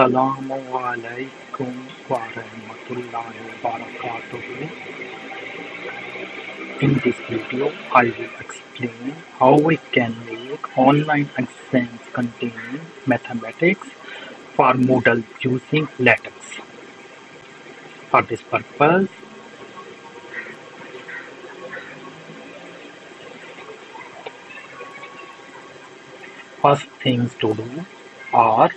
Assalamualaikum warahmatullahi wabarakatuh. In this video, I will explain how we can make online exams containing mathematics for Moodle using LaTeX. For this purpose, first things to do are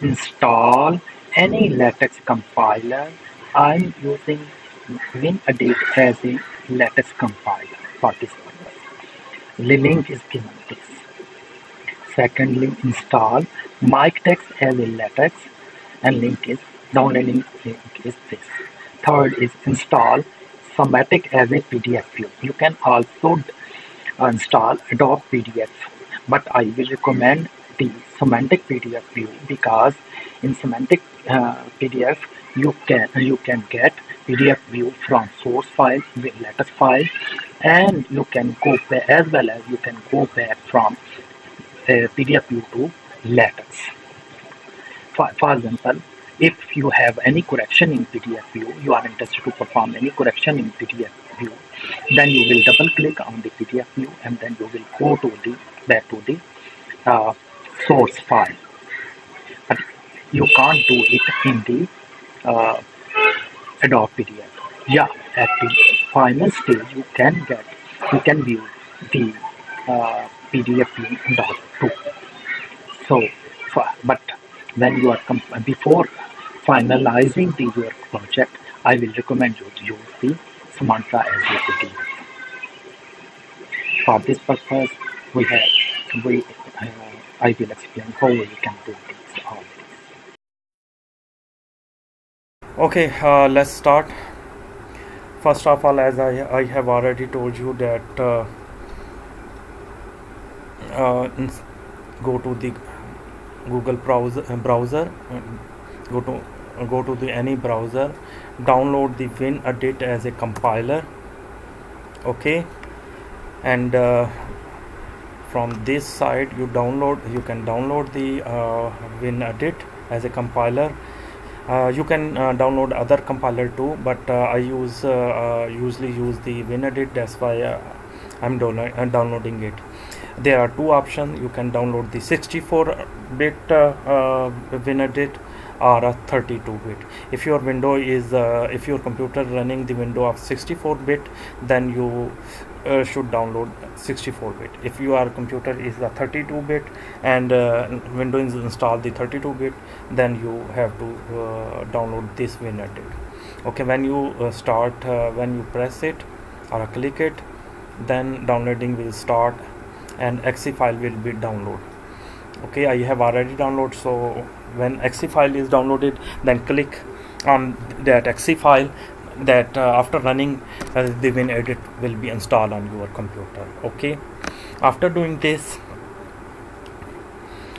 install any LaTeX compiler. I'm using WinEdt as a LaTeX compiler for this purpose. The link is given this. Secondly, install MiKTeX as a LaTeX and link is downloading link is this. Third is install Semantic as a PDF view. You can also uh, install Adobe PDF, but I will recommend the semantic PDF view because in semantic uh, PDF you can you can get PDF view from source file with LaTeX file and you can go back as well as you can go back from uh, PDF view to LaTeX. For, for example, if you have any correction in PDF view, you are interested to perform any correction in PDF view, then you will double click on the PDF view and then you will go to the back to the uh, source file. But you can't do it in the uh, Adobe PDF. Yeah, at the final stage you can get you can view the uh, PDF Adobe too. So, but when you are before finalizing the your project, I will recommend you to use the Sumatra as your PDF. For this purpose, we have we uh, I will explain how you can do this. Okay uh, let's start first of all as I, I have already told you that uh, uh, go to the Google browser, browser go to go to the any browser download the Win WinEdt as a compiler okay and uh, from this side you download you can download the uh, WinEdt as a compiler. Uh, you can uh, download other compiler too but uh, I use uh, uh, usually use the WinEdt that's why uh, I'm download, downloading it. There are two options. You can download the 64 bit WinEdt or a 32 bit. If your window is if your computer running the window of 64 bit then you uh, should download 64 bit. If your computer is a 32 bit and uh, windows install the 32 bit then you have to uh, download this WinEdt okay when you uh, start uh, when you press it or click it then downloading will start and exe file will be download okay i have already downloaded so when exe file is downloaded then click on that exe file that uh, after running uh, the WinEdt will be installed on your computer okay? After doing this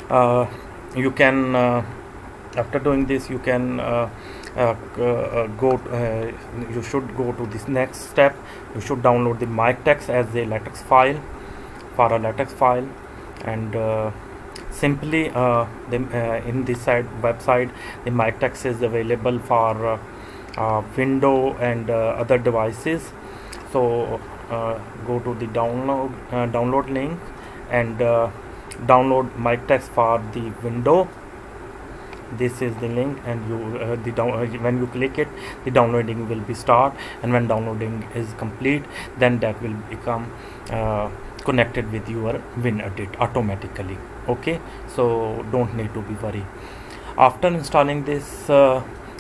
uh, you can uh, after doing this you can uh, uh, go you should go to this next step. You should download the MiKTeX as a LaTeX file for a LaTeX file. And simply the, in this side website the MiKTeX is available for uh, window and uh, other devices. So uh, go to the download download link and download MiKTeX for the window. This is the link and you uh, the down uh, when you click it the downloading will be start and when downloading is complete then that will become uh, connected with your Win WinEdt automatically. Okay? So don't need to be worried. After installing this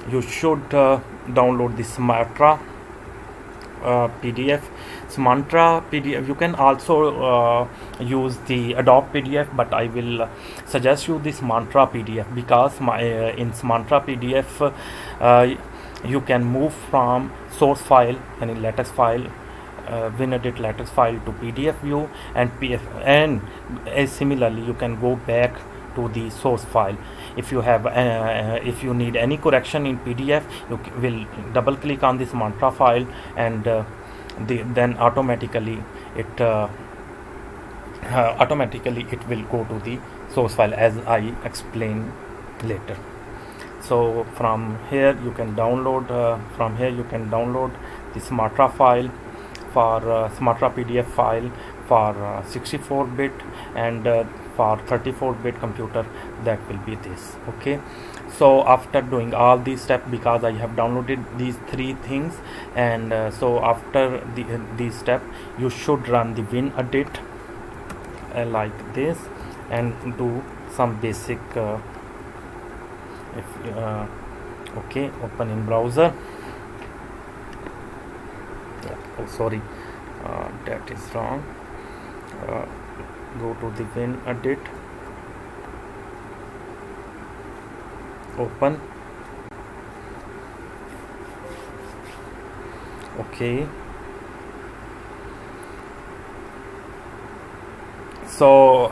you should uh, download the Sumatra uh, PDF Sumatra PDF you can also uh, use the Adobe PDF but I will suggest you this Mantra PDF because my uh, in Sumatra PDF uh, you can move from source file any LaTeX file uh, WinEdt LaTeX file to PDF view and PF and similarly you can go back to the source file if you have uh, if you need any correction in PDF you will double click on this mantra file and uh, the, then automatically it uh, uh, automatically it will go to the source file as I explained later. So from here you can download uh, from here you can download the Sumatra file for uh, Sumatra PDF file for 64-bit and for 34-bit computer that will be this okay? So after doing all these steps because I have downloaded these three things and uh, so after the, uh, these steps you should run the WinEdt uh, like this and do some basic if okay open in browser. Oh sorry uh, that is wrong. Uh, go to the WinEdt open. Okay. So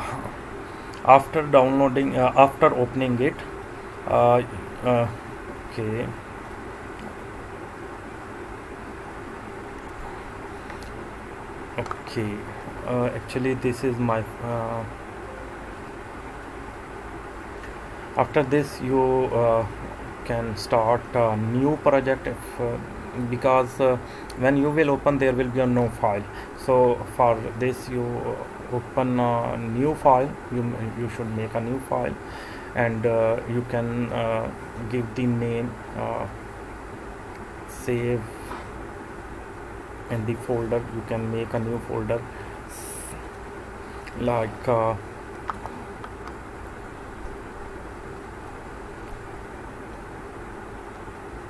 after downloading uh, after opening it uh, uh, okay. Okay uh, actually this is my uh, after this you uh, can start a new project if, uh, because uh, when you will open there will be a no file. So for this you open a new file. You you should make a new file. And uh, you can give the name save in the folder. You can make a new folder like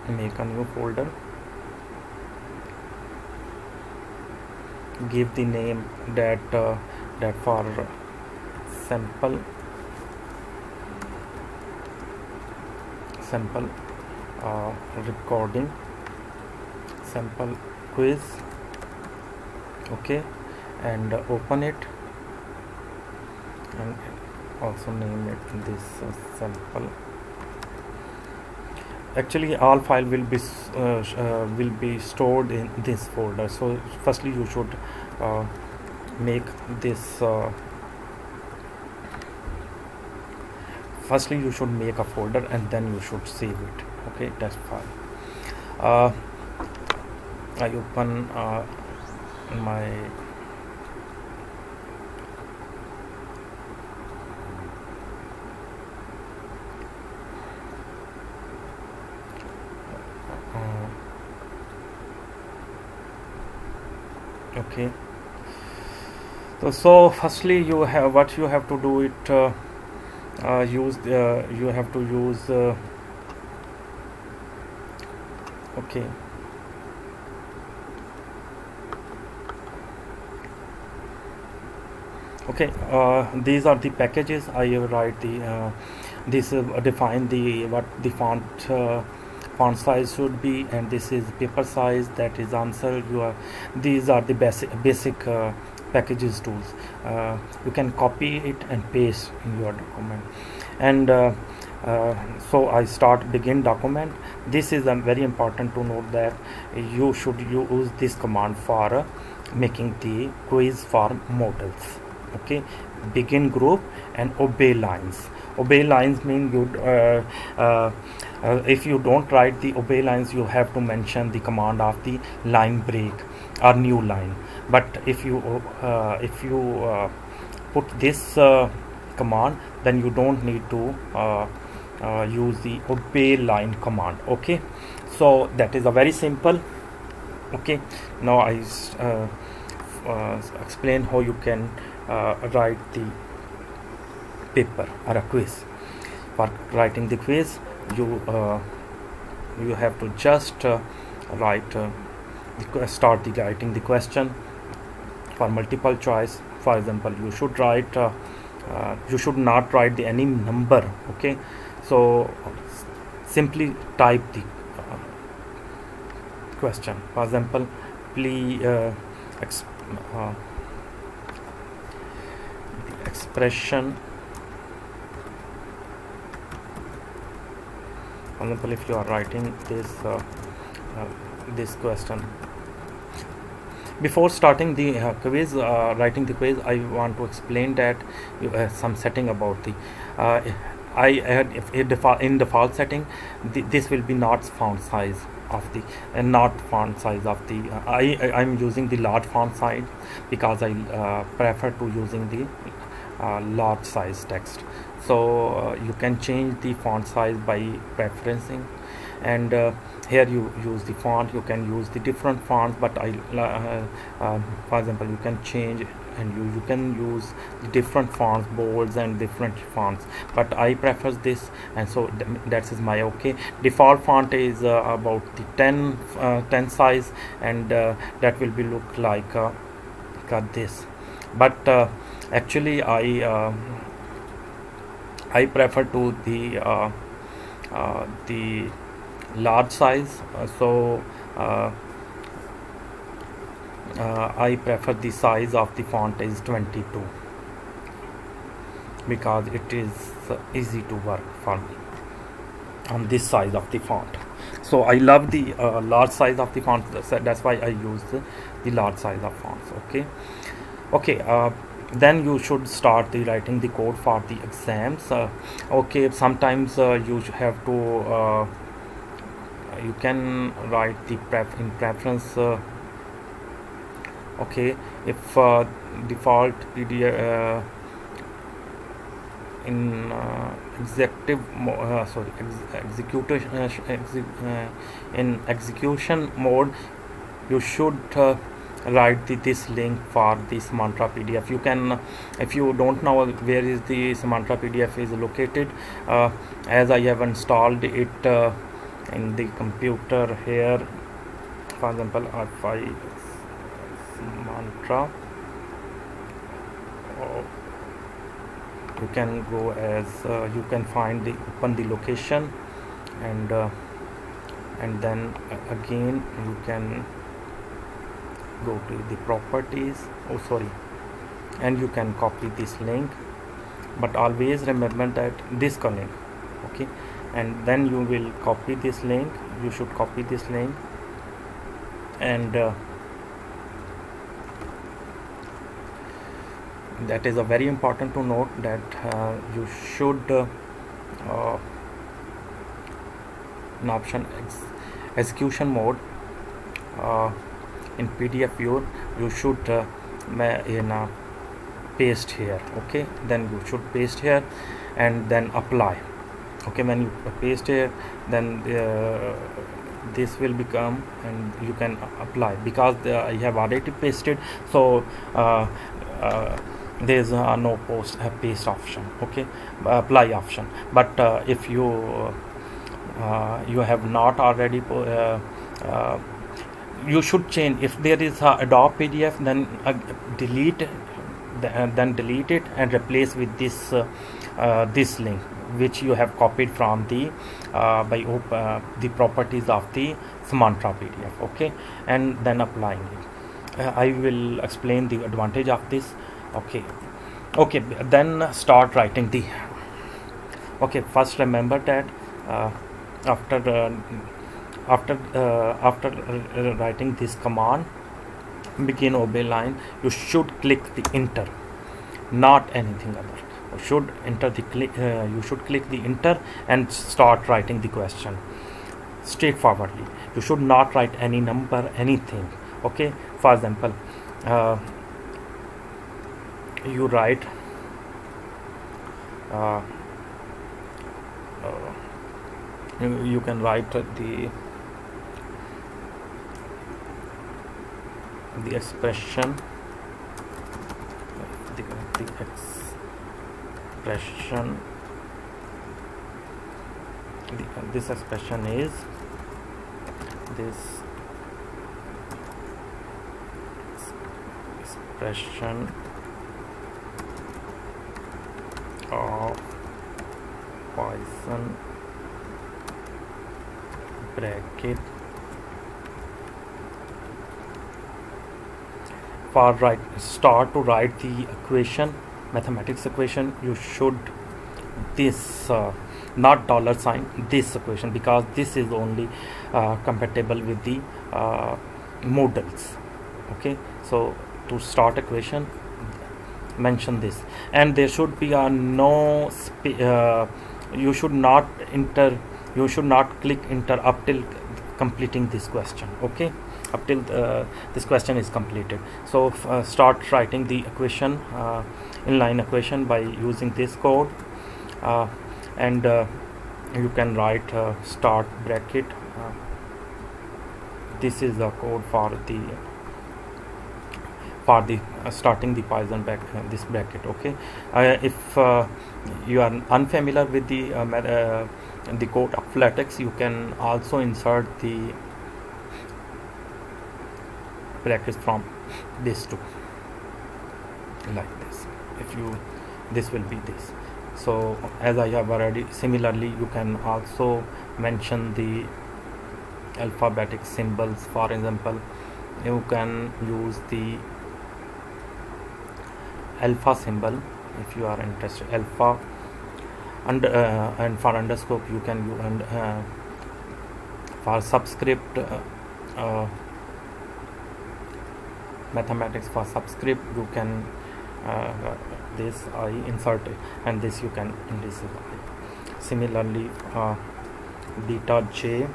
make a new folder give the name that uh, that for sample sample uh, recording sample quiz okay and uh, open it and also name it this uh, sample. Actually all file will be uh, uh, will be stored in this folder. So firstly you should uh, make this uh, firstly you should make a folder and then you should save it. Okay that's fine. Uh, I open my okay. So, so firstly you have what you have to do it uh, uh, use uh, you have to use uh, okay. Okay uh, these are the packages. I write the uh, this define the what the font font size should be and this is paper size that is answer you are these are the basic basic uh, packages tools. Uh, you can copy it and paste in your document. And uh, uh so I start begin document. This is um, very important to note that you should use this command for uh, making the quiz for models okay begin group and obey lines. Obey lines mean you uh, uh, uh, if you don't write the obey lines you have to mention the command of the line break or new line. But if you uh, if you uh, put this uh, command then you don't need to use the obey line command okay? So that is a very simple okay? Now I explain how you can write the paper or a quiz. For writing the quiz you uh, you have to just uh, write uh, start the writing the question for multiple choice. For example you should write uh, uh, you should not write the any number okay? So simply type the uh, question. For example please expression. For example if you are writing this uh, uh, this question. Before starting the uh, quiz uh, writing the quiz I want to explain that you, uh, some setting about the uh, I had if in default in default setting th this will be not font size of the and not font size of the uh, I, I I'm using the large font size because I uh, prefer to using the uh, large size text. So uh, you can change the font size by preferencing. And uh, here you use the font you can use the different fonts but I uh, um, for example you can change and you, you can use different fonts bolds and different fonts. But I prefer this and so th that is my okay. Default font is uh, about the 10 uh, 10 size and uh, that will be look like uh, got this. But uh, actually I um, I prefer to the uh, the large size. So uh, I prefer the size of the font is 22 because it is uh, easy to work for me on this size of the font. So I love the uh, large size of the font that's why I use the, the large size of fonts okay? Okay uh, then you should start the writing the code for the exams. Uh, okay sometimes uh, you have to you can write the pref in preference okay if uh, default PDF uh, in uh, executive uh, sorry ex execution uh, exe uh, in execution mode you should write the, this link for this mantra pdf you can if you don't know where is this mantra pdf is located as i have installed it in the computer here. For example if i mantra you can go as uh, you can find the open the location and uh, and then again you can go to the properties. Oh sorry. And you can copy this link. But always remember that this link okay? And then you will copy this link. You should copy this link. And uh, that is a very important to note that uh, you should uh, uh, in option ex execution mode uh, in PDF viewer you should uh, in uh, paste here okay? Then you should paste here and then apply okay? When you paste here then this will become and you can apply because I have already pasted so there is uh, no post uh, paste option okay? Apply option. But uh, if you uh, you have not already uh, uh, you should change. If there is a adobe pdf then uh, delete uh, then delete it and replace with this uh, this link which you have copied from the by the properties of the Sumatra PDF okay? And then applying it. I will explain the advantage of this okay? Okay then start writing the okay first remember that uh, after uh, after uh, after writing this command begin obey line you should click the enter not anything other. You should enter the uh, you should click the enter and start writing the question straightforwardly. You should not write any number anything okay? For example uh, you write uh, uh, you can write the the expression. The, the expression. The, this expression is this expression of Poisson bracket for right start to write the equation mathematics equation you should this uh, not dollar sign this equation because this is only uh, compatible with the uh, models okay? So to start equation mention this. And there should be a no uh, you should not enter you should not click enter up till completing this question okay up till uh, this question is completed. So uh, start writing the equation uh, inline equation by using this code. And you can write start bracket. This is the code for the for the uh, starting the Python back uh, this bracket okay? Uh, if you are unfamiliar with the the code of latex you can also insert the brackets from this too like this. If you this will be this. So as I have already similarly you can also mention the alphabetic symbols. For example you can use the alpha symbol. If you are interested alpha and uh, and for underscore you can use and uh, for subscript uh, uh, mathematics for subscript you can uh, this I insert it and this you can in similarly uh, beta j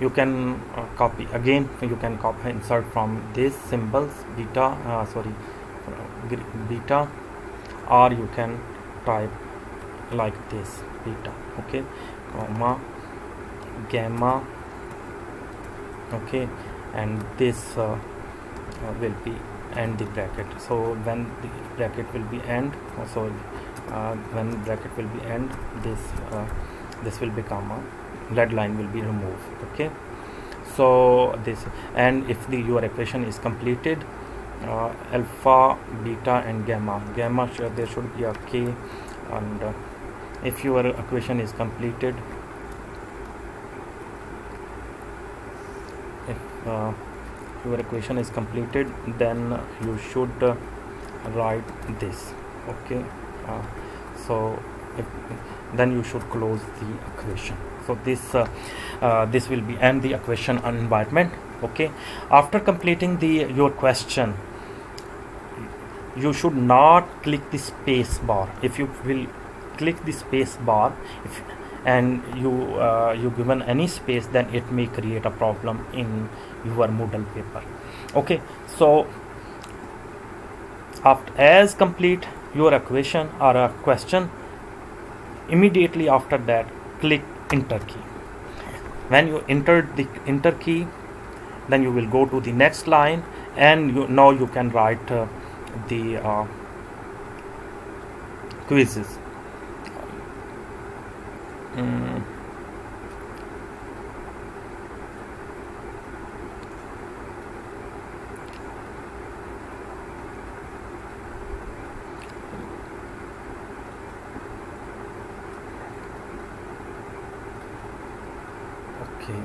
you can uh, copy again you can copy insert from these symbols beta uh, sorry beta or you can type like this beta okay? Comma gamma okay and this uh, uh will be end the bracket. So when the bracket will be end uh, so uh, when bracket will be end this this will become a red line will be removed okay? So this and if the your equation is completed uh, alpha beta and gamma. Gamma there should be a k and uh, if your equation is completed if uh, your equation is completed then you should uh, write this okay? Uh, so if, then you should close the equation. So this uh, uh, this will be end the equation environment okay? After completing the your question you should not click the space bar. If you will click the space bar if and you uh, you given any space then it may create a problem in your Moodle paper. Okay so after as complete your equation or a question immediately after that click enter key. When you enter the enter key then you will go to the next line and you now you can write uh, the uh, quizzes mm. okay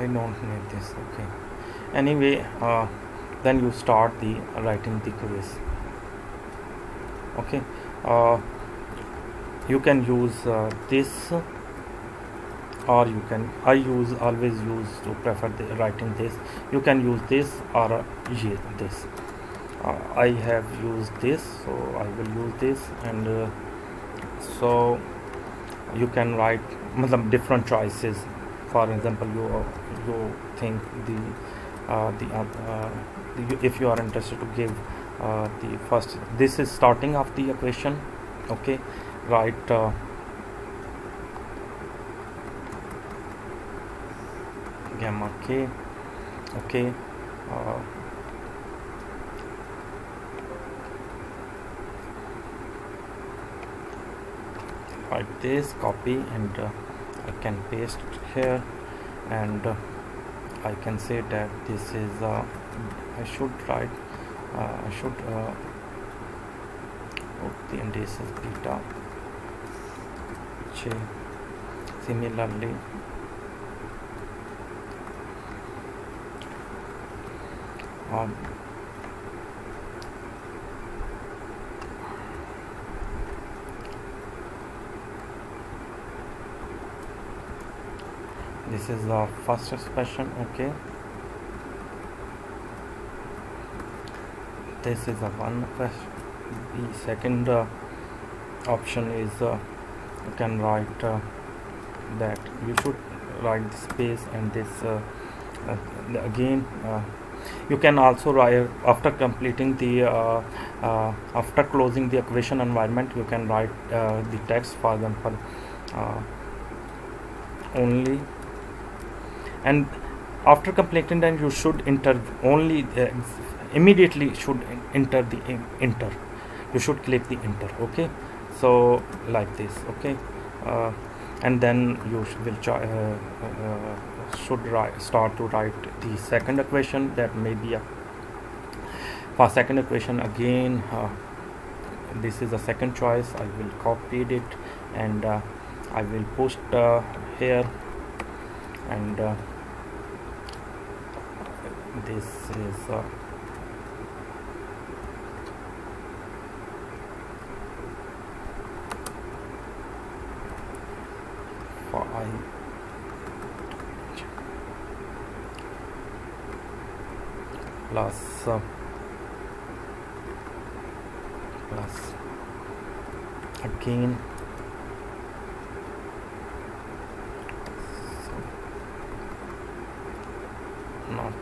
I don't need this okay anyway uh, then you start the writing the quiz. Okay uh, you can use uh, this or you can I use always use to prefer the writing this. You can use this or uh, this. Uh, I have used this so I will use this and uh, so you can write different choices. For example you you think the the, uh, the, if you are interested to give uh, the first this is starting of the equation okay? Write gamma k okay? Uh, this copy and uh, I can paste here and uh, I can say that this is uh, I should write uh, I should uh, okay and this is beta J similarly um, this is the first expression okay. This is the one the second uh, option is uh, you can write uh, that you should write the space and this uh, uh, again uh, you can also write after completing the after closing the equation environment you can write the text for example only and after completing that you should enter only uh, immediately should enter the enter you should click the enter okay? So like this okay? Uh, and then you will uh, uh, should write, start to write the second equation. That may be a for second equation again uh, this is the second choice. I will copy it and uh, I will post here. And this is uh, five plus uh, plus. Again so not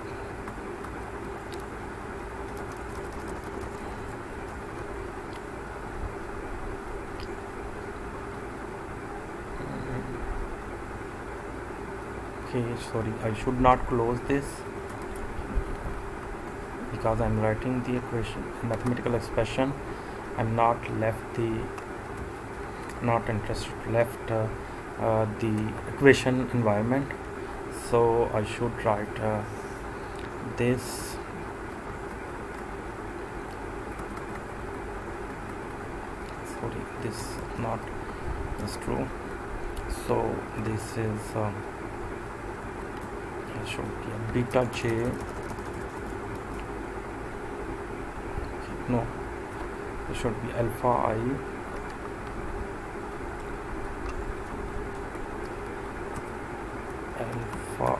okay sorry I should not close this because I'm writing the equation mathematical expression. I'm not left the not interested left uh, uh, the equation environment. So I should write uh, this sorry this not is true. So this is um, should beta j no it should be alpha i alpha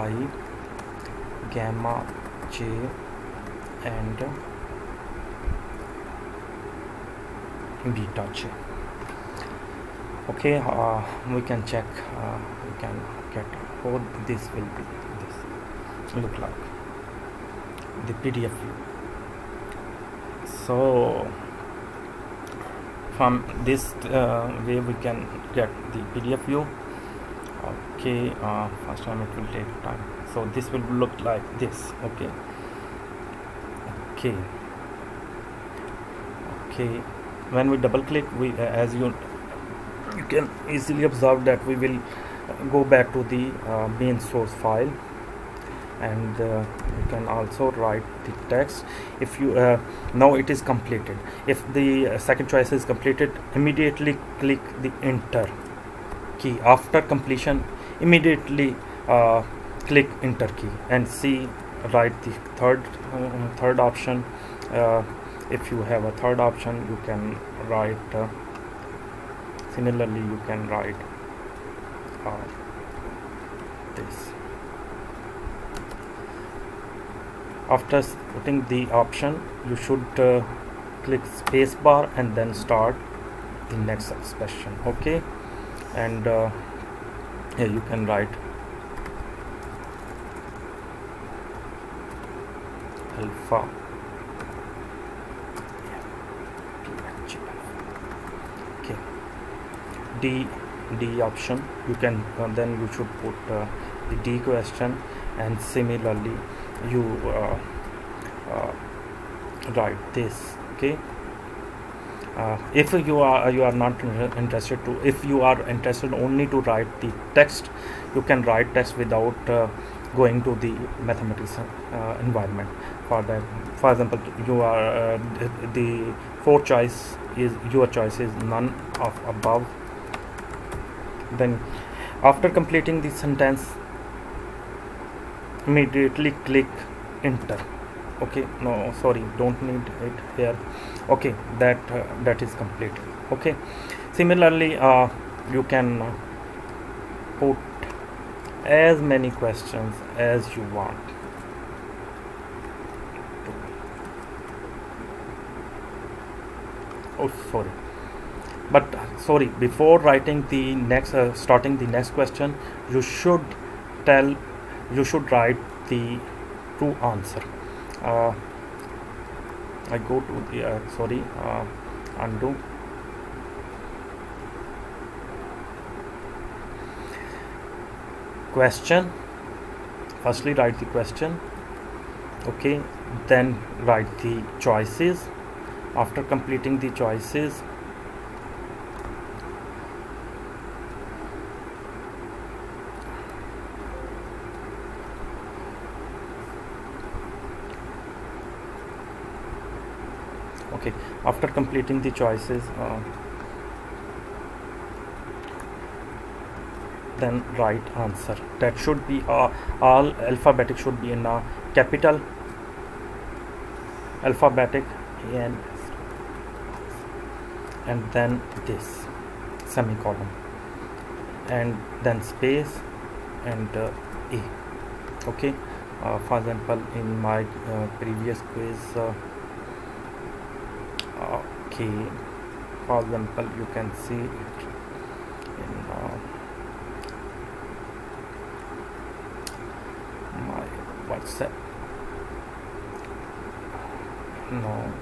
i gamma j and beta j okay uh, we can check uh, we can get how this will be this. Look like the pdf view. So from this uh, way we can get the pdf view. Okay uh, first time it will take time. So this will look like this. Okay. Okay. Okay. When we double click we uh, as you can easily observe that we will go back to the uh, main source file. And uh, you can also write the text if you uh, now it is completed. If the uh, second choice is completed immediately click the enter key. After completion immediately uh, click enter key and see write the third uh, third option. If you have a third option you can write similarly you can write uh, this. After putting the option you should uh, click spacebar and then start the next expression okay? And uh, here you can write alpha okay d d option. You can uh, then you should put uh, the d question and similarly you uh, uh, write this okay? Uh, if you are you are not interested to if you are interested only to write the text you can write text without going to the mathematics uh, environment. For that for example you are uh, the, the fourth choice is your choice is none of above then after completing the sentence immediately click enter. Okay no sorry don't need it here. Okay that uh, that is complete. Okay similarly uh, you can put as many questions as you want. Oh sorry but sorry before writing the next uh, starting the next question you should tell you should write the true answer. Uh, I go to the uh, sorry uh, undo. Question. Firstly write the question. Okay then write the choices. After completing the choices okay after completing the choices uh, then right answer. That should be uh, all alphabetic should be in a capital alphabetic and and then this semicolon. And then space and uh, a. Okay? Uh, for example in my uh, previous quiz uh, okay. For example you can see it in uh, my whatsapp. No.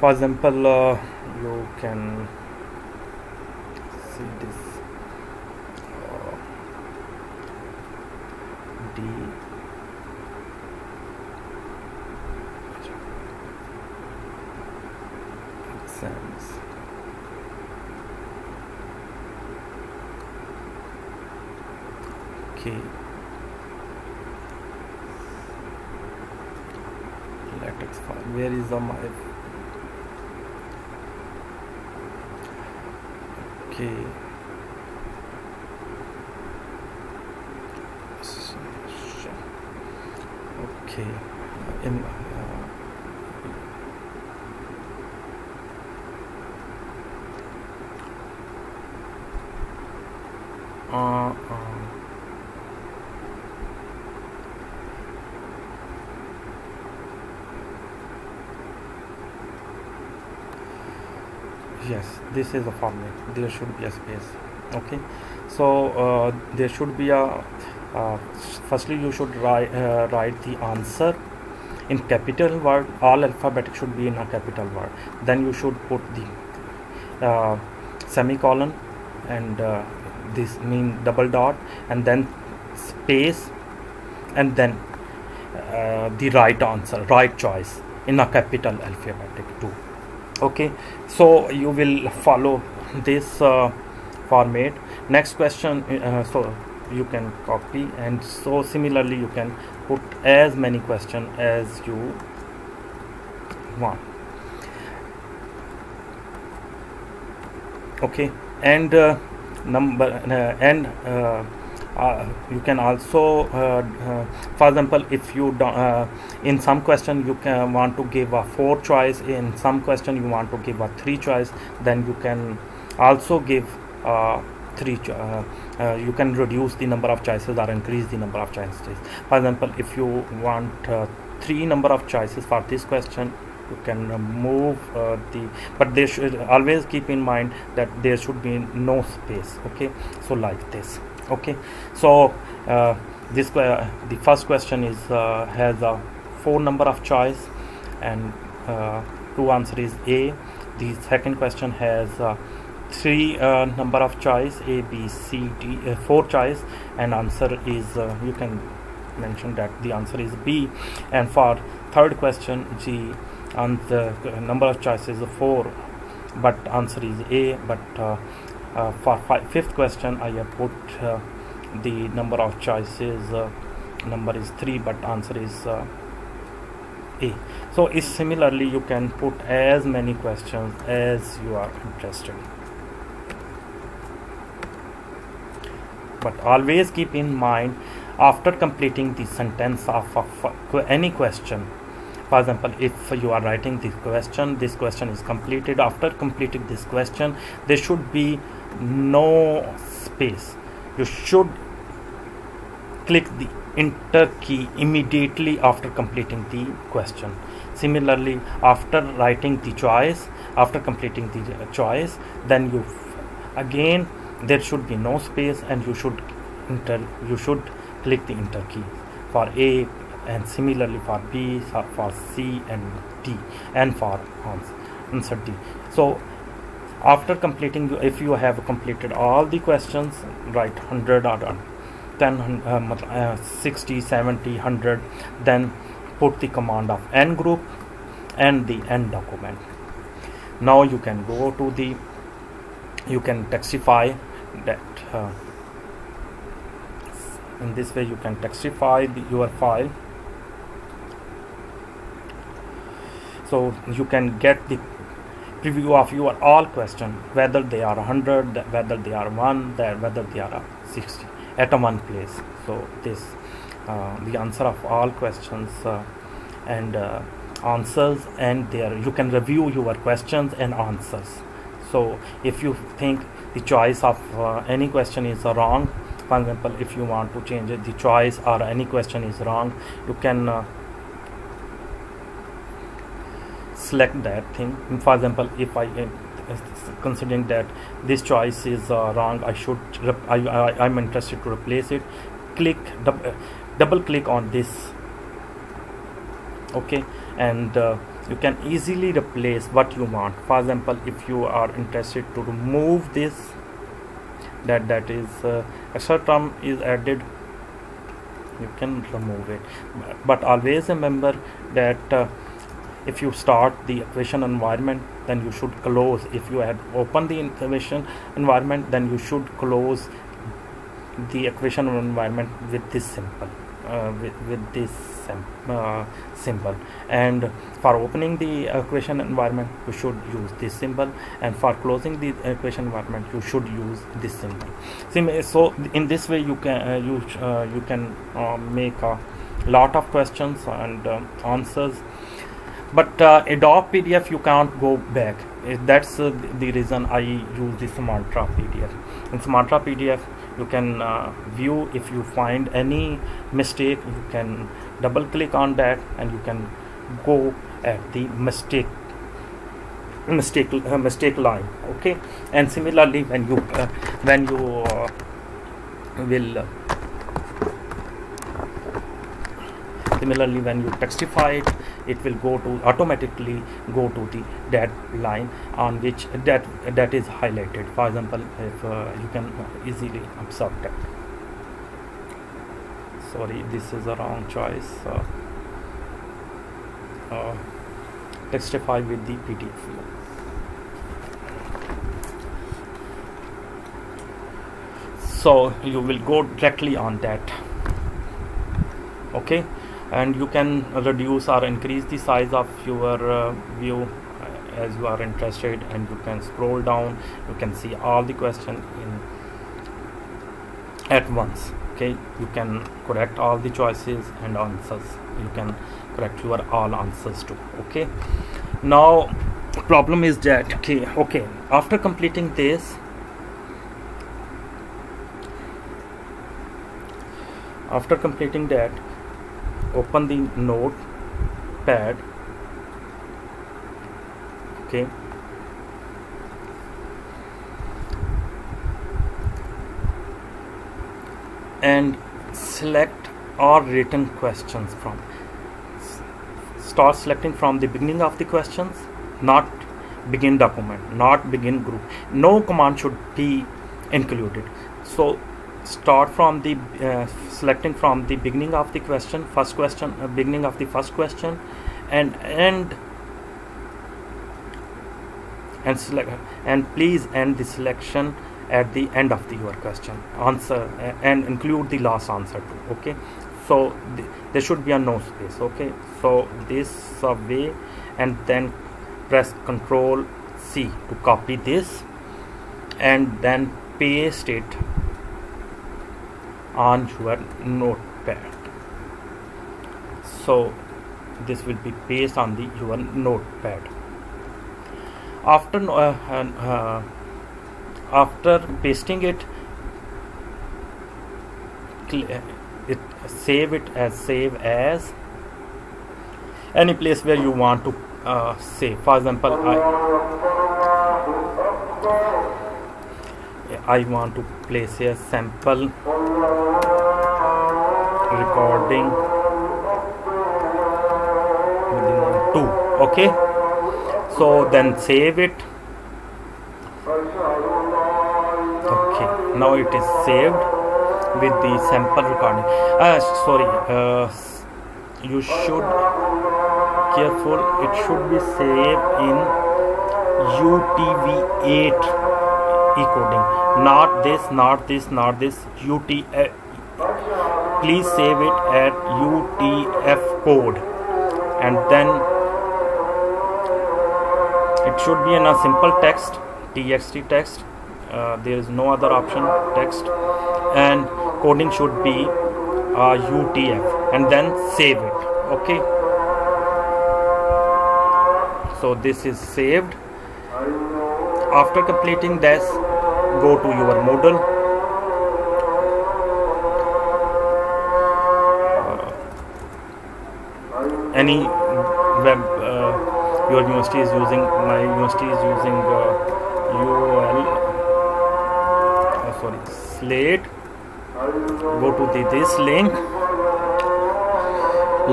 For example uh, you can see this uh, d exams okay latex file where is the my okay S- okay in uh, uh, uh, yes this is a format there should be a space. Okay? So uh, there should be a uh, firstly you should write uh, write the answer in capital word. All alphabetic should be in a capital word. Then you should put the uh, semicolon and uh, this mean double dot and then space and then uh, the right answer right choice in a capital alphabetic too okay so you will follow this uh, format. Next question uh, so you can copy and so similarly you can put as many question as you want. Okay and uh, number uh, and uh, you can also uh, uh, for example if you uh, in some question you can want to give a four choice in some question you want to give a three choice then you can also give uh, three uh, uh, you can reduce the number of choices or increase the number of choices. For example if you want uh, three number of choices for this question you can uh, move uh, the but they should always keep in mind that there should be no space okay? So like this okay. So uh, this que- the first question is uh, has a four number of choice and uh, two answer is a. The second question has uh, three uh, number of choice a b c d uh, four choice and answer is uh, you can mention that the answer is b. And for third question g and the number of choices is four but answer is a but uh, for fi- fifth question i have put uh, the number of choices uh, number is 3 but answer is uh, a. So is similarly you can put as many questions as you are interested. But always keep in mind after completing the sentence of, of any question for example if you are writing this question this question is completed after completing this question there should be no space. You should click the enter key immediately after completing the question. Similarly after writing the choice after completing the choice then you again there should be no space and you should enter you should click the enter key for a and similarly for b for c and d and for answer d. So after completing if you have completed all the questions write 100 or 10 uh, uh, 60 70 100 then put the command of n group and the end document. Now you can go to the you can textify that uh, in this way you can textify the, your file. So you can get the preview of your all question whether they are 100 whether they are 1 whether they are 60 at a one place. So this uh, the answer of all questions uh, and uh, answers and there you can review your questions and answers. So if you think the choice of uh, any question is wrong for example if you want to change it, the choice or any question is wrong you can uh, select that thing. For example if I uh, considering that this choice is uh, wrong I should I, I, am interested to replace it. Click dub double click on this. Okay? And uh, you can easily replace what you want. For example if you are interested to remove this that that is uh, extra term is added you can remove it. But always remember that uh, if you start the equation environment then you should close. If you had opened the equation environment then you should close the equation environment with this symbol uh, with, with this uh, symbol. And for opening the equation environment you should use this symbol. And for closing the equation environment you should use this symbol. So in this way you can uh, you uh, you can uh, make a lot of questions and uh, answers but uh, Adobe PDF you can't go back. That's uh, the reason I use the Sumatra PDF in Sumatra PDF you can uh, view if you find any mistake you can double click on that and you can go at the mistake mistake uh, mistake line okay? And similarly when you uh, when you uh, will similarly when you textify it it will go to automatically go to the that line on which that that is highlighted. For example if uh, you can easily observe that. Sorry this is a wrong choice uh, uh, textify with the PDF so you will go directly on that. Okay and you can reduce or increase the size of your uh, view as you are interested. And you can scroll down. You can see all the question in at once. Okay? You can correct all the choices and answers. You can correct your all answers too. Okay? Now problem is that okay okay. After completing this after completing that open the notepad okay. And select all written questions from. Start selecting from the beginning of the questions not begin document not begin group. No command should be included. So start from the uh, selecting from the beginning of the question first question uh, beginning of the first question and end and select and please end the selection at the end of the your question. Answer uh, and include the last answer too okay? So th there should be a no space okay? So this way and then press control c to copy this and then paste it on your notepad so this will be based on the your notepad after uh, uh, after pasting it it save it as save as any place where you want to uh, save. For example I I want to place a sample recording two okay? So then save it. Okay now it is saved with the sample recording. Uh, sorry uh, you should careful it should be saved in UTF-8 encoding not this not this not this UT uh, please save it at UTF code. And then it should be in a simple text txt text. Uh, there is no other option text. And coding should be uh, UTF and then save it okay? So this is saved after completing this go to your Moodle. Uh, any web uh, your university is using my university is using uh, UL uh, sorry slate. Go to the this link.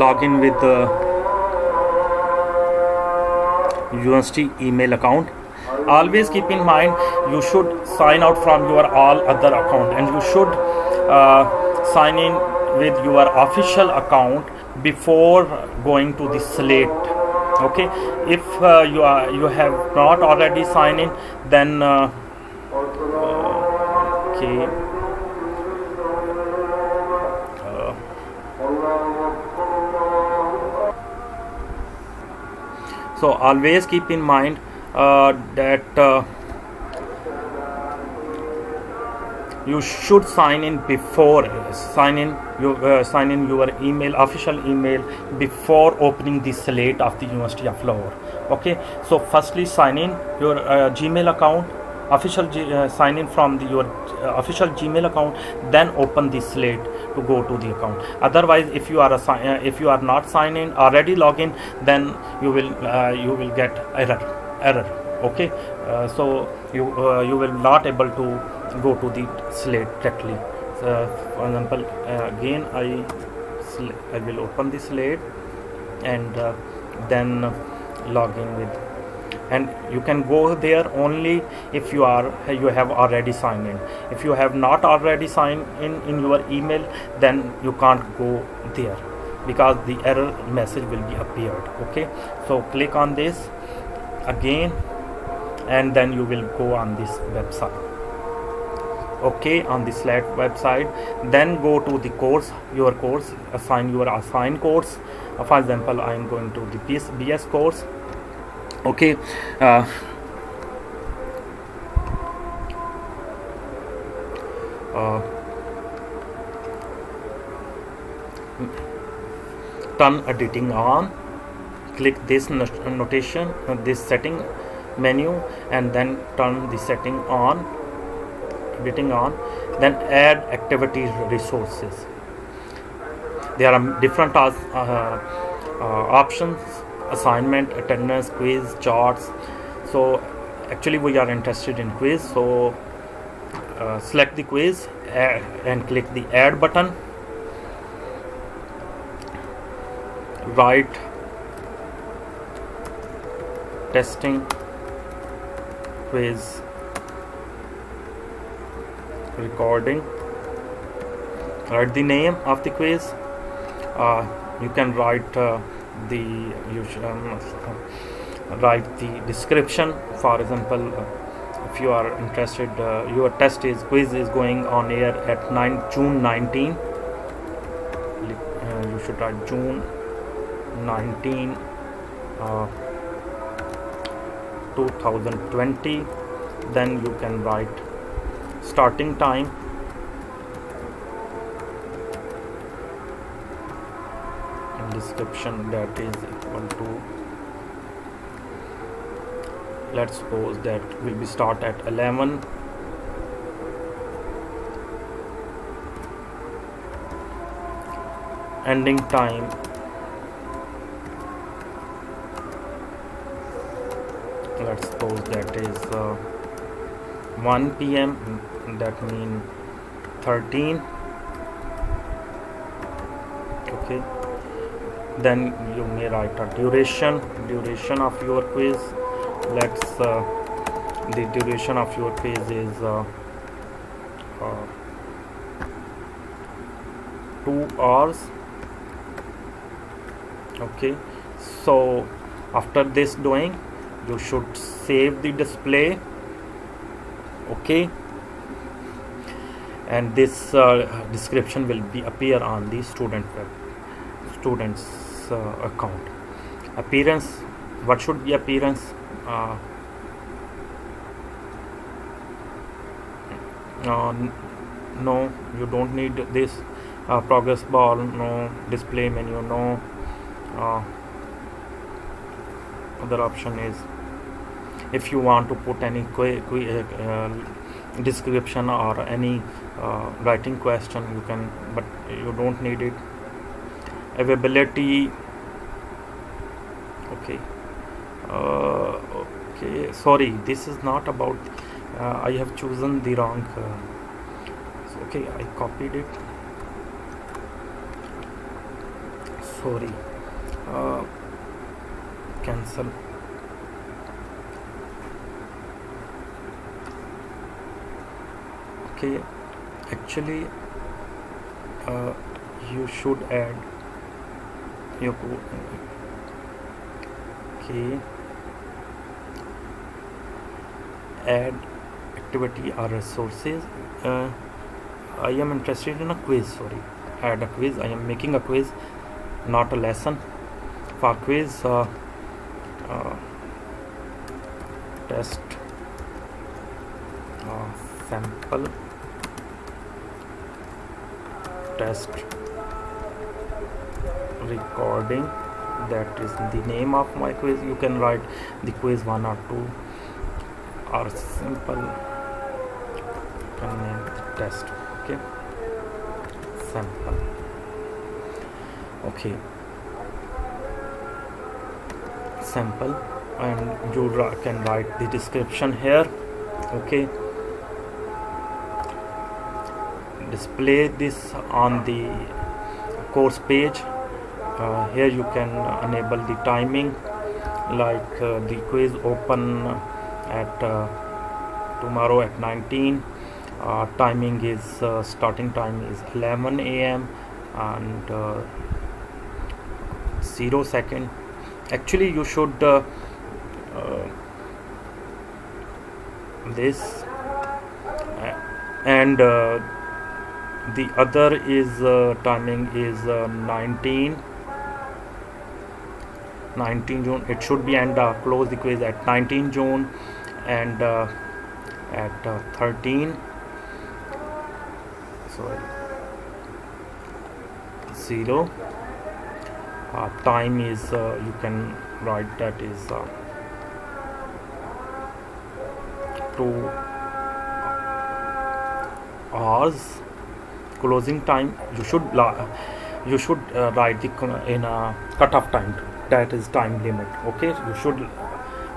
Log in with the university email account always keep in mind you should sign out from your all other account and you should uh, sign in with your official account before going to the slate. Okay? If uh, you are you have not already signed in then uh, okay. Uh, so always keep in mind that uh, you should sign in before sign in you uh, sign in your email official email before opening the slate of the university of lahore. Okay? So firstly sign in your uh, gmail account official uh, sign in from the, your uh, official gmail account then open the slate to go to the account. Otherwise if you are uh, if you are not sign in already login then you will uh, you will get error error okay? Uh, so you uh, you will not able to go to the slate directly. So for example again I I will open the slate and then log in with and you can go there only if you are you have already signed in. If you have not already signed in in your email then you can't go there because the error message will be appeared okay? So click on this again and then you will go on this website. Okay on the slate website. Then go to the course your course assign your assigned course. For example i am going to the BS, BS course. Okay uh, uh, turn editing on click this notation uh, this setting menu and then turn the setting on editing on then add activity resources. There are different uh, uh, options assignment attendance quiz charts. So actually we are interested in quiz so uh, select the quiz and click the add button. Write testing quiz recording. Write the name of the quiz. Uh, you can write uh, the should um, write the description. For example uh, if you are interested uh, your test is quiz is going on air at 9 June 19 uh, you should write June 19 uh, 2020 then you can write starting time. And description that is equal to let's suppose that will be start at 11 ending time let's suppose that is uh, 1 p.m that mean 13 okay. Then you may write a duration duration of your quiz. Let's uh, the duration of your quiz is uh, uh, two hours. Okay. So after this doing you should save the display okay? And this uh, description will be appear on the student web students uh, account. Appearance what should be appearance? Uh, uh, no you don't need this. Uh, progress bar no. Display menu no. Uh, other option is if you want to put any uh, description or any uh, writing question you can but you don't need it. Availability okay uh, okay sorry this is not about uh, I have chosen the wrong uh, so okay I copied it. Sorry uh, cancel. Okay actually uh, you should add your okay. Add activity or resources. Uh, I am interested in a quiz sorry. Add a quiz. I am making a quiz not a lesson. For quiz uh, uh, test. Uh, sample. Test. Recording. That is the name of my quiz. You can write the quiz one or two. Or simple. Can name the test. Okay. Sample. Okay sample and you can write the description here okay? Display this on the course page. Uh, here you can enable the timing like uh, the quiz open at uh, tomorrow at 19 uh, timing is uh, starting time is 11 a.m and uh, zero second actually you should this and the other is uh, timing is uh, 19 19 June. It should be and uh, close the quiz at 19 June and uh, at uh, 13 sorry. 0 uh, Uh, time is uh, you can write that is uh, 2 hours. Closing time you should you should uh, write the in a cutoff time. That is time limit okay? You should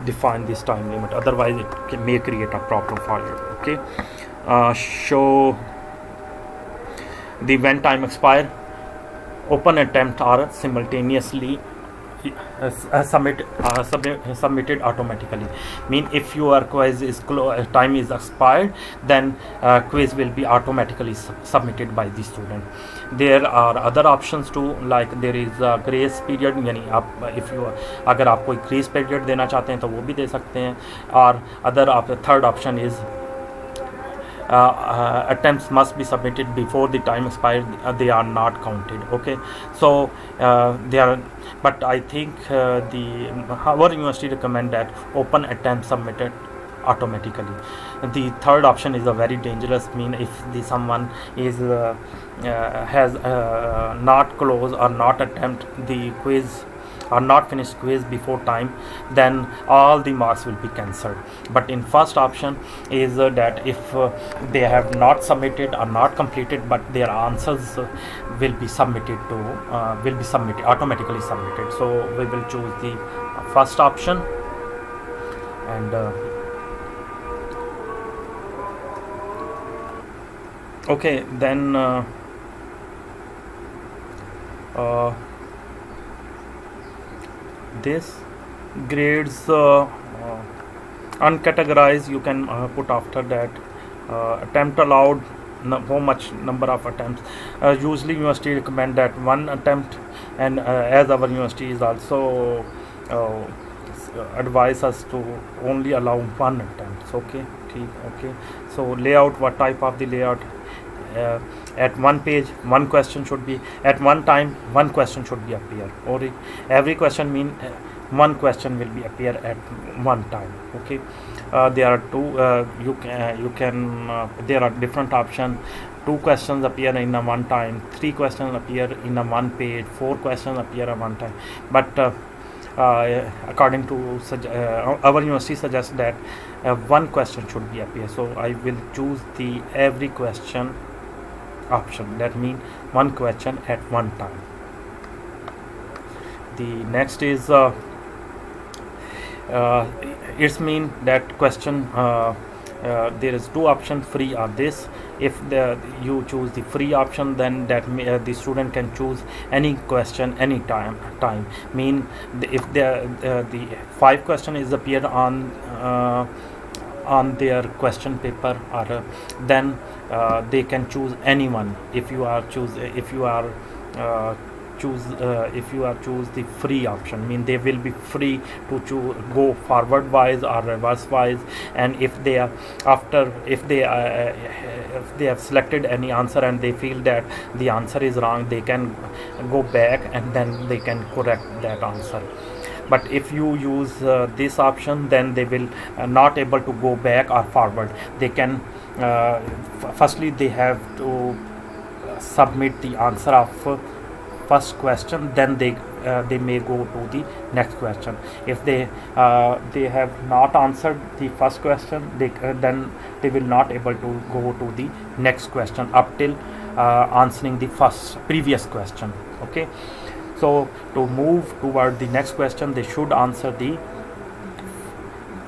define this time limit. Otherwise it can, may create a problem for you okay? Uh, show the when time expire open attempt are simultaneously uh, submit, uh, submit, submitted automatically mean if your quiz is uh, time is expired then uh, quiz will be automatically su submitted by the student there are other options too like there is a grace period यानी आप if you अगर आप कोई grace period देना चाहते हैं तो वो भी दे सकते हैं और other third option is uh, uh, attempts must be submitted before the time expired uh, they are not counted okay? So they are but i think the our university recommend that open attempts submitted automatically. The third option is a very dangerous mean if the someone is uh, uh, has uh, not close or not attempt the quiz or not finished quiz before time then all the marks will be cancelled. But in first option is uh, that if uh, they have not submitted or not completed but their answers uh, will be submitted to uh, will be submitted automatically submitted. So we will choose the first option. And uh, okay then uh, uh, this grades uh, uh, uncategorized you can uh, put after that. Uh, attempt allowed how much number of attempts. Usually university recommend that one attempt and as our university is also advise us to only allow one attempt. Okay okay. So layout what type of the layout uh, at one page one question should be at one time one question should be appear. Or every question mean uh, one question will be appear at one time okay? Uh, there are two uh, you can you can uh, there are different option. Two questions appear in a one time three questions appear in a one page four questions appear at one time. But uh, uh, according to uh, our university suggests that uh, one question should be appear. So i will choose the every question option. That means one question at one time. The next is uh, uh, it's mean that question uh, uh, there is two option free or this. If the you choose the free option then that may, uh, the student can choose any question any time time. Mean the, if the uh, the five question is appeared on uh, on their question paper or uh, then uh, they can choose anyone. If you are choose if you are uh, choose uh, if you are choose the free option mean they will be free to choose go forward wise or reverse wise. And if they are after if they uh, if they have selected any answer and they feel that the answer is wrong they can go back and then they can correct that answer. But if you use uh, this option then they will uh, not able to go back or forward. They can uh, firstly they have to submit the answer of uh, first question then they uh, they may go to the next question. If they uh, they have not answered the first question they uh, then they will not able to go to the next question up till uh, answering the first previous question okay? So to move toward the next question they should answer the uh, uh,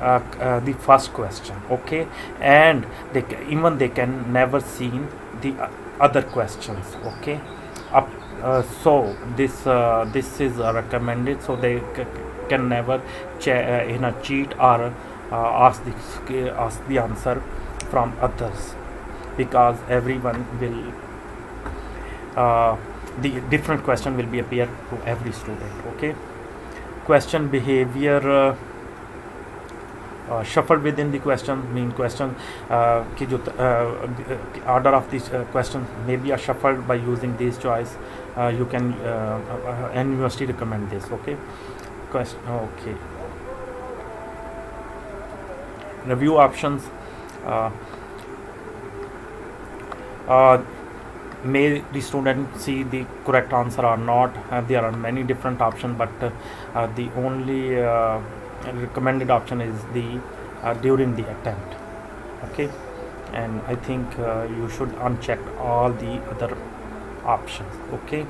the first question okay? And they ca- even they can never seen the uh, other questions okay? Up uh, so this uh, this is uh, recommended so they can never uh, in a cheat or uh, ask the ask the answer from others because everyone will the different question will be appear to every student okay? Question behavior shuffled within the question mean question uh, ki jo uh, uh, order of these uh, questions maybe are shuffled by using these choice. Uh, you can uh, uh, uh, and university recommend this okay? Question okay. Review options uh, uh, may the student see the correct answer or not? Uh, there are many different options but uh, uh, the only uh, recommended option is the uh, during the attempt okay? And i think uh, you should uncheck all the other options okay?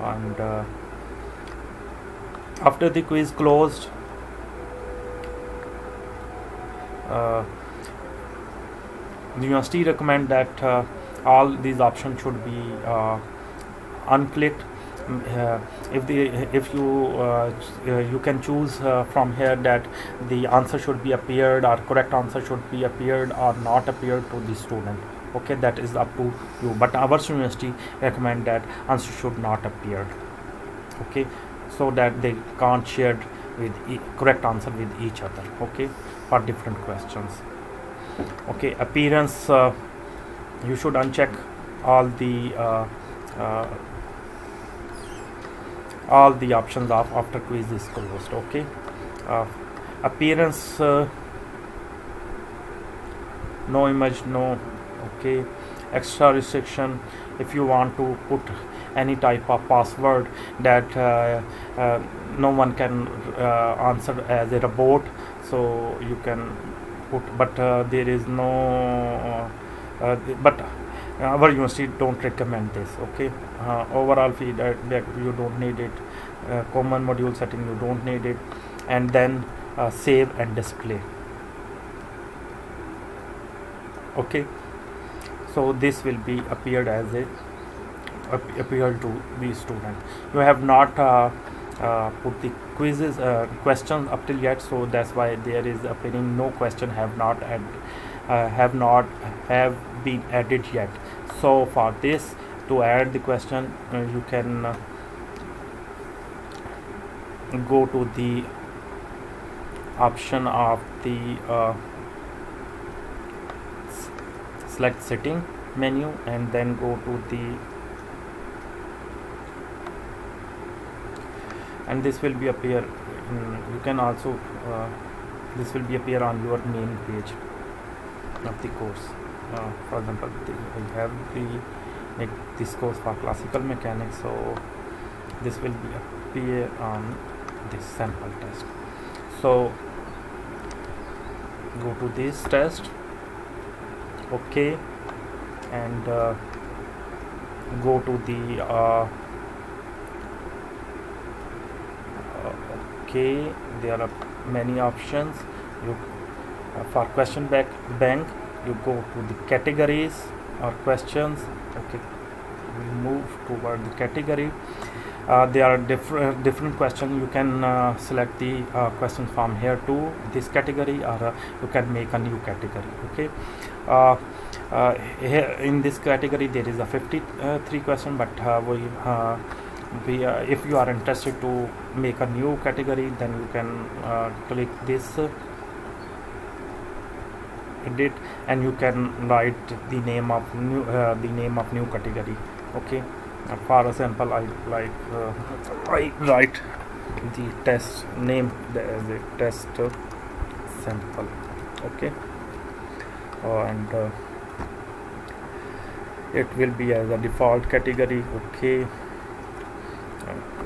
And uh, after the quiz closed uh, the university recommend that uh, all these options should be uh, unclicked uh, if the if you uh, uh, you can choose uh, from here that the answer should be appeared or correct answer should be appeared or not appeared to the student. Okay that is up to you. But our university recommend that answer should not appear. Okay so that they can't share with e- correct answer with each other. Okay for different questions. Okay appearance uh, you should uncheck all the uh, uh, all the options of after quiz is closed okay? Uh, appearance uh, no image no okay? Extra restriction if you want to put any type of password that uh, uh, no one can uh, answer as a robot so you can put but uh, there is no uh, but our university don't recommend this okay? Overall feedback you don't need it. Common module setting you don't need it. And then save and display. Okay? So this will be appeared as a appeal to the student. You have not uh, uh, put the quizzes uh, questions up till yet so that's why there is appearing no question have not add, uh, have not have been added yet. So for this to add the question uh, you can uh, go to the option of the select setting menu and then go to the and this will be appear in, you can also uh, this will be appear on your main page of the course uh, for example we have the make this course for classical mechanics so this will be appear on this sample test. So go to this test. Okay. And uh, go to the uh, okay. There are many options. You uh, for question back bank you go to the categories or questions. Okay. We move toward the category. Uh, there are different different questions you can uh, select the uh, questions from here to this category or uh, you can make a new category. Okay. Uh, here in this category there is a 53 question but we we, uh, if you are interested to make a new category then you can uh, click this edit and you can write the name of new uh, the name of new category okay? For example i like uh, i write the test name as a test sample okay? Uh, and uh, it will be as a default category okay?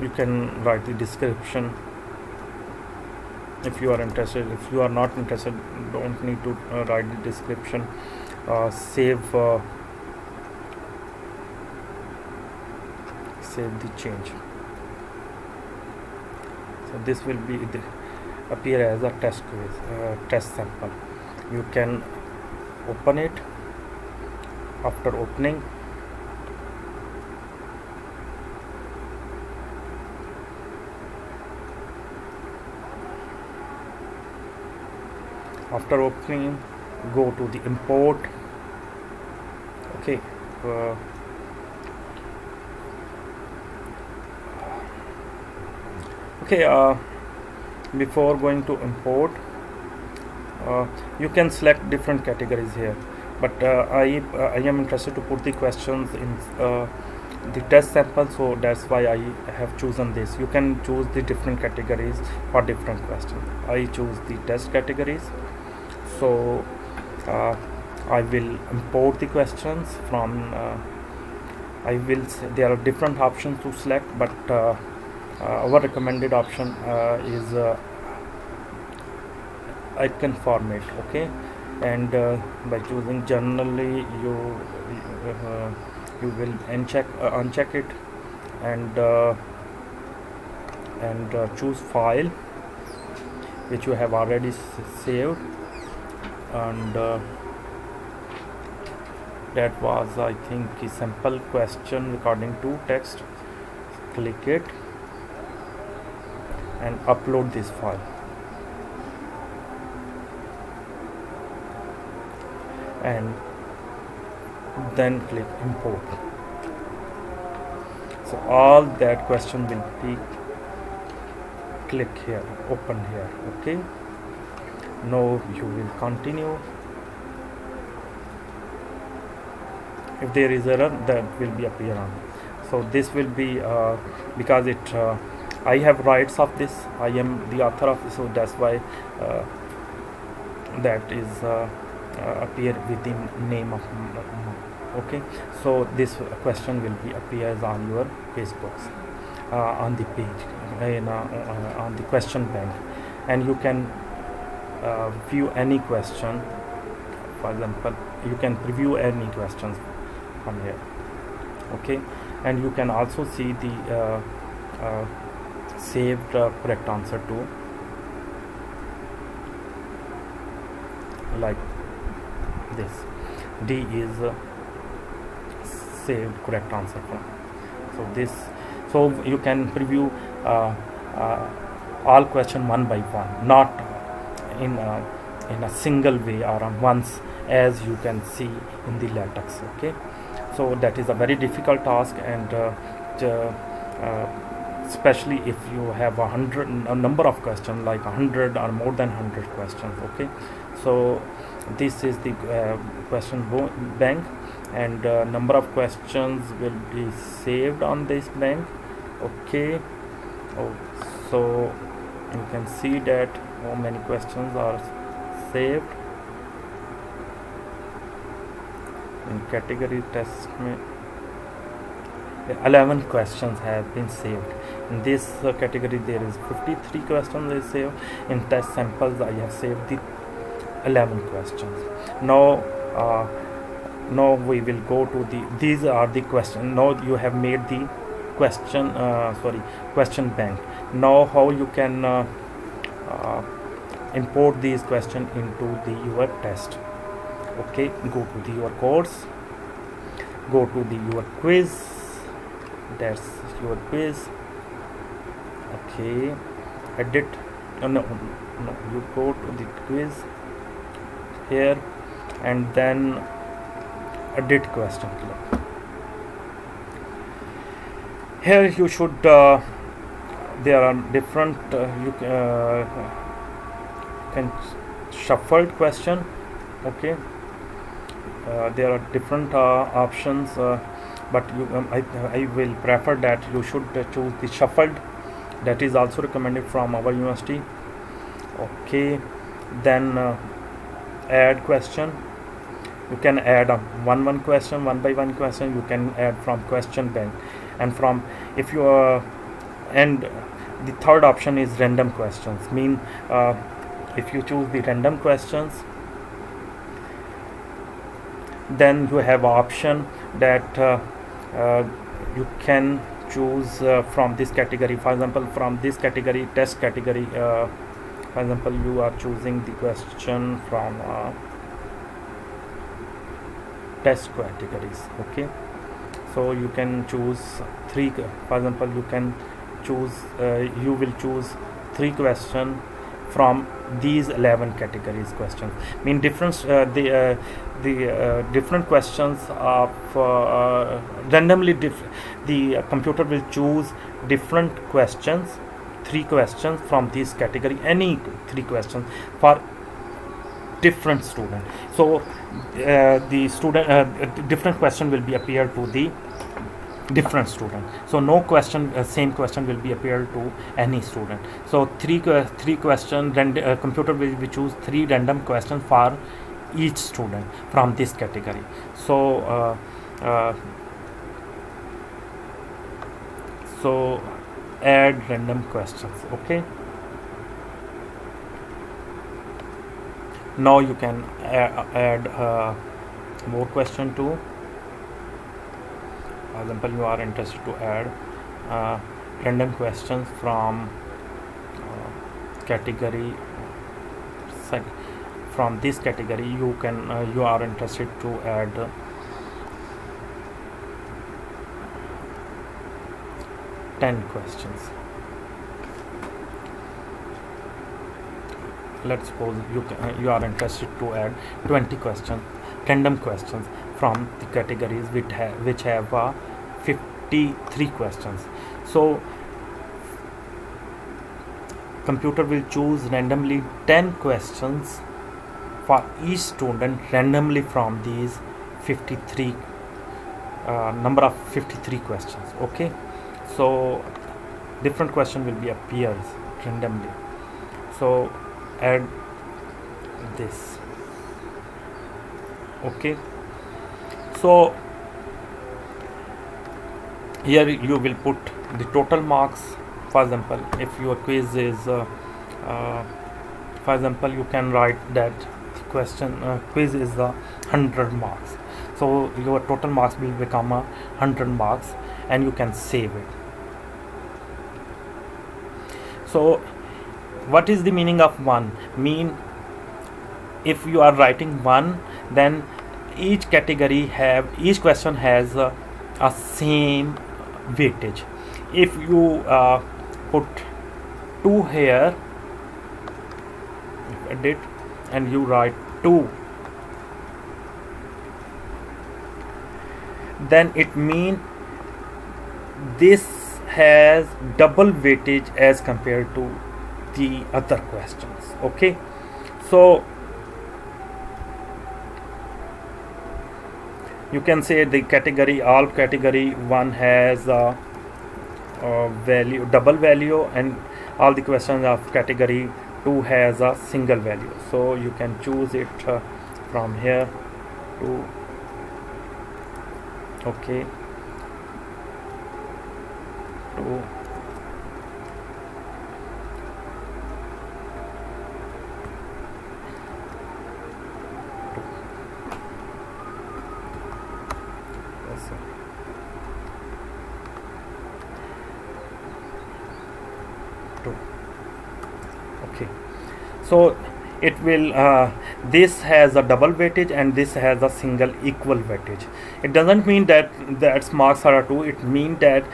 You can write the description if you are interested. If you are not interested don't need to uh, write the description uh, save uh, save the change. So this will be the, appear as a test quiz uh, test sample. You can open it. After opening after opening go to the import. Okay uh, okay uh, before going to import uh, you can select different categories here but uh, I uh, I am interested to put the questions in uh, the test sample so that's why I have chosen this. You can choose the different categories for different questions. I choose the test categories so uh, I will import the questions from uh, I will there are different options to select but uh, uh our recommended option uh, is uh, Aiken format okay? And by choosing generally you you will uncheck uncheck it and and choose file which you have already saved and uh, that was I think a simple question according to text click it and upload this file. And then click import. So all that question will be click here open here okay no you will continue. If there is error that will be appear on. So this will be uh, because it uh, I have rights of this. I am the author of this so that's why uh, that is uh, uh, appear within name of okay? So this question will be appears on your facebooks uh, on the page in, on the question bank. And you can uh, view any question. For example you can preview any questions from here. Okay? And you can also see the uh, uh, saved uh, correct answer too. Like this. D is uh, saved correct answer from. So this so you can preview uh, all question one by one not in a, in a single way or once as you can see in the latex okay? So that is a very difficult task and uh, uh, especially if you have a hundred a number of questions like a hundred or more than hundred questions okay? So this is the uh, question bank and uh, number of questions will be saved on this bank okay? Oh, so you can see that how many questions are saved? In category test me. 11 questions have been saved. In this uh, category there is 53 questions is saved. In test samples i have saved the 11 questions. Now uh, now we will go to the these are the question now you have made the question uh, sorry question bank. Now how you can uh, import these question into the your test. Okay go to the your course go to the your quiz that's your quiz. Okay edit no no no you go to the quiz here and then edit question. Here you should uh, there are different uh, you uh, can shuffled question okay? Uh, there are different uh, options uh, but you, um, I, I will prefer that you should choose the shuffled. That is also recommended from our university. Okay then add question. You can add a one one question one by one question. You can add from question bank. And from if you are and the third option is random questions. Mean uh, if you choose the random questions then you have option that uh, uh, you can choose uh, from this category. For example from this category test category uh, for example you are choosing the question from uh, test categories okay? So you can choose three for example you can choose uh, you will choose three question from these 11 categories questions. Mean different uh, the uh, the uh, different questions of uh, uh, randomly diff the computer will choose different questions three questions from this category any three questions for different student. So uh, the student different question will be appear to the different student. So no question uh, same question will be appeared to any student. So three uh, three question then uh, computer will, will choose three random questions for each student from this category. So uh, uh, so add random questions okay? Now you can add uh, more question to for example you are interested to add uh, random questions from uh, category from this category you can uh, you are interested to add. Uh, ten questions. Let's suppose you can, uh, you are interested to add 20 questions random questions from the categories which have which have uh, 53 questions. So computer will choose randomly 10 questions for each student randomly from these 53 uh, number of 53 questions okay? So different question will be appears randomly. So add this okay so here you will put the total marks. For example if your quiz is uh, uh, for example you can write that the question uh, quiz is the 100 marks. So your total marks will become a 100 marks and you can save it. So what is the meaning of one? Mean if you are writing one then each category have each question has a, a same weightage. If you uh, put 2 here edit and you write 2 then it mean this has double weightage as compared to the other questions okay? So you can say the category all category one has a, a value double value and all the questions of category 2 has a single value. So you can choose it uh, from here to okay to Yes, sir. Two. okay so it will uh, this has a double weightage and this has a single equal weightage. It doesn't mean that that marks are two. It means that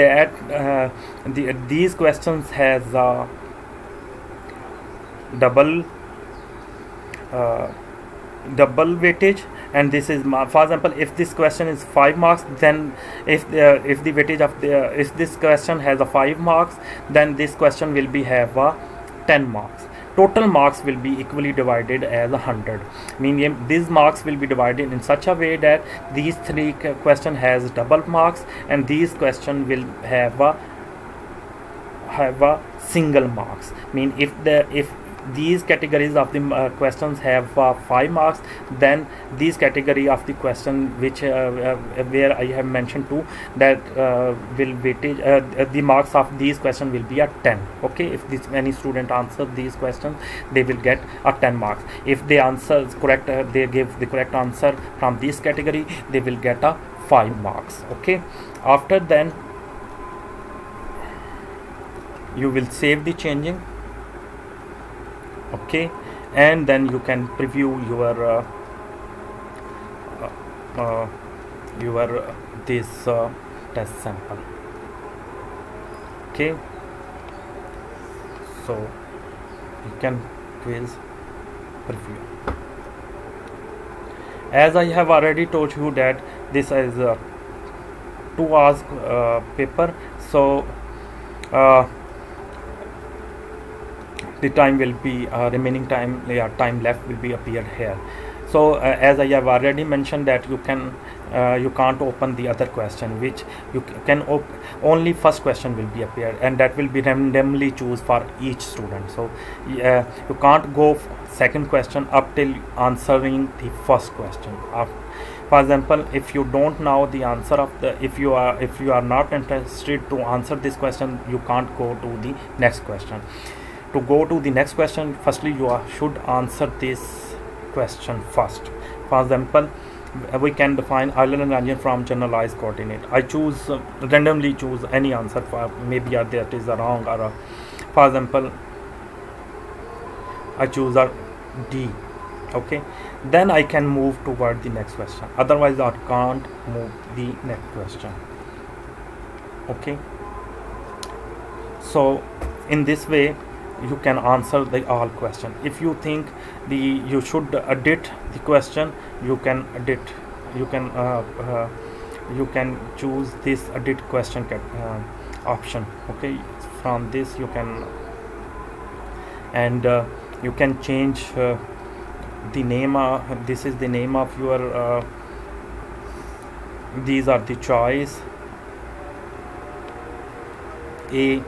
that uh, the, these questions has a double uh, double weightage. And this is for example if this question is 5 marks then if the if the weightage of the if this question has a 5 marks then this question will be have a 10 marks total marks will be equally divided as a 100 meaning these marks will be divided in such a way that these three question has double marks and these question will have a have a single marks. Mean if the if these categories of the uh, questions have uh, five marks then these category of the question which uh, uh, where i have mentioned two that uh, will uh, the marks of these question will be a 10 okay? If this any student answer these questions they will get a 10 marks. If they answer correct they give the correct answer from this category they will get a 5 marks okay? After then you will save the changing okay? And then you can preview your uh, uh, uh, your this test sample. Okay? So you can quiz preview. As I have already told you that this is a two hours uh, paper so uh, the time will be uh, remaining time yeah, time left will be appeared here. So uh, as i have already mentioned that you can uh, you can't open the other question which you can op- only first question will be appeared and that will be randomly choose for each student. So uh, you can't go second question up till answering the first question. For example if you don't know the answer of the if you are if you are not interested to answer this question you can't go to the next question to go to the next question firstly you should answer this question first. For example we can define island and Lagrangian from generalized coordinate. I choose uh, randomly choose any answer for maybe uh, that is a wrong or a, for example I choose a D okay? Then I can move toward the next question. Otherwise I can't move the next question okay? So in this way you can answer the all question. If you think the you should edit the question you can edit you can uh, uh, you can choose this edit question uh, option okay? From this you can and uh, you can change the name uh, this is the name of your uh, these are the choice. A